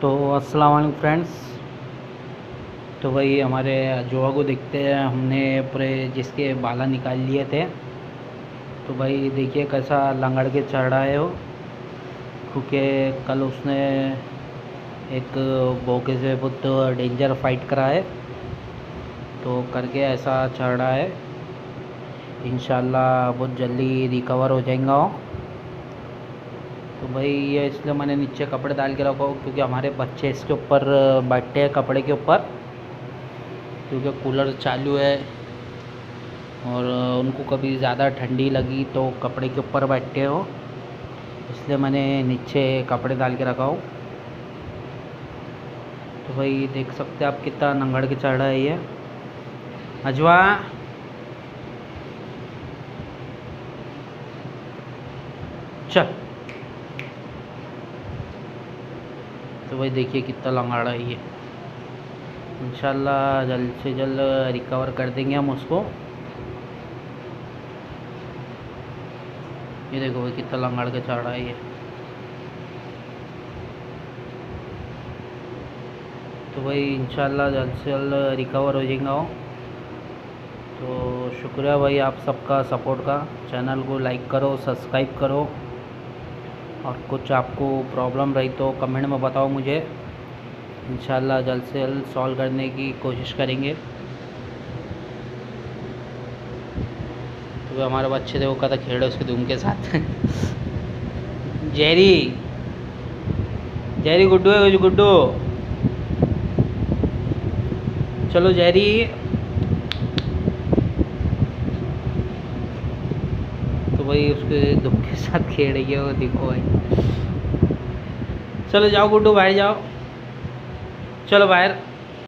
तो अस्सलाम वालेकुम फ्रेंड्स। तो भाई हमारे जोआ को देखते हैं, हमने पूरे जिसके बाला निकाल लिए थे। तो भाई देखिए कैसा लंगड़ के चढ़ रहा है। वो क्योंकि कल उसने एक बोके से बहुत डेंजर फाइट करा है तो करके ऐसा चढ़ रहा है इन बहुत जल्दी रिकवर हो जाएगा वो। तो भाई ये इसलिए मैंने नीचे कपड़े डाल के रखा क्योंकि हमारे बच्चे इसके ऊपर बैठे हैं कपड़े के ऊपर, क्योंकि कूलर चालू है। और उनको कभी ज़्यादा ठंडी लगी तो कपड़े के ऊपर बैठते हो, इसलिए मैंने नीचे कपड़े डाल के रखा हूँ। तो भाई देख सकते हैं आप कितना नंगड़ के चढ़ रहा है ये। अजवा, चल। तो भाई देखिए कितना लंगाड़ा ही है ये। इंशाल्लाह जल्द से जल्द रिकवर कर देंगे हम उसको। ये देखो भाई कितना लंगाड़ के चढ़ रहा है ये। तो भाई इंशाल्लाह जल्द से जल्द रिकवर हो जाएगा वो। तो शुक्रिया भाई आप सबका सपोर्ट का। चैनल को लाइक करो सब्सक्राइब करो। और कुछ आपको प्रॉब्लम रही तो कमेंट में बताओ मुझे। इन जल्द से जल्द सॉल्व करने की कोशिश करेंगे। तो हमारे बच्चे थे वो कहता खेड़े उसके धूम के साथ। जेरी जेरी गुड्डू है, गुड्डू। चलो जेरी भाई उसके दुख के साथ खेल रही है, वो देखो भाई। चलो जाओ गुड्डू, बाहर जाओ। चलो बाहर।